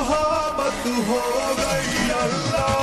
मोहब्बत हो गई अल्लाह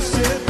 blessed.